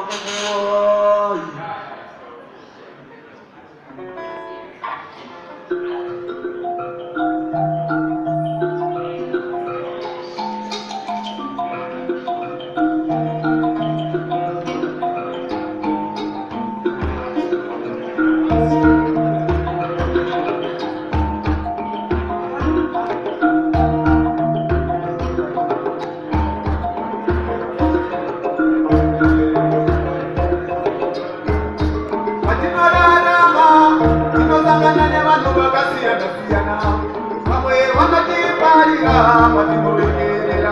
over there. abantu bagasiyana bamwe banagimbarira bati mubegerera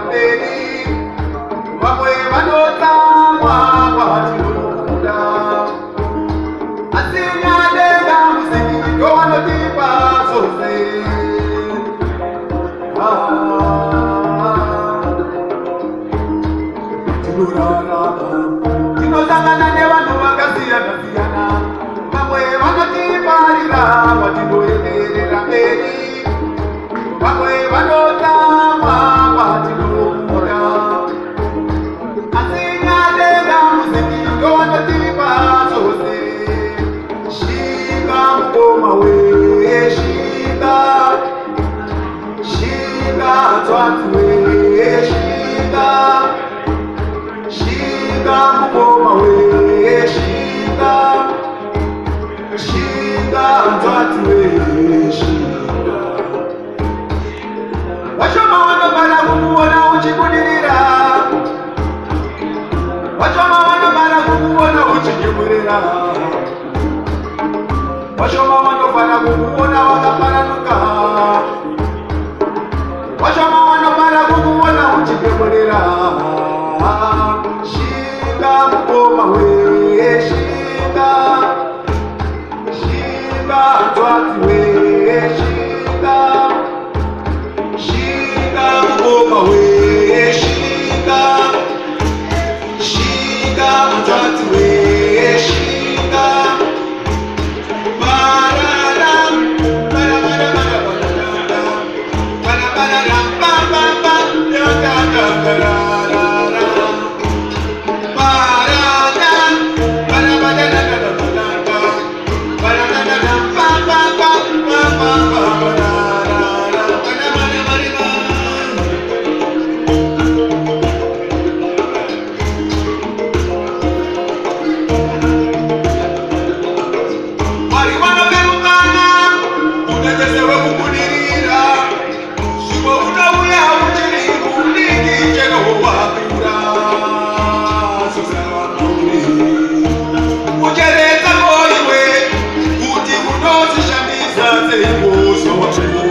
kugoma weshinda shinda nzati weshinda wachoma wanobala kumuona uchibudirira wachoma wanobala kumuona uchinyemurira wachoma wanofana kumuona waka Bye. jego zobaczyło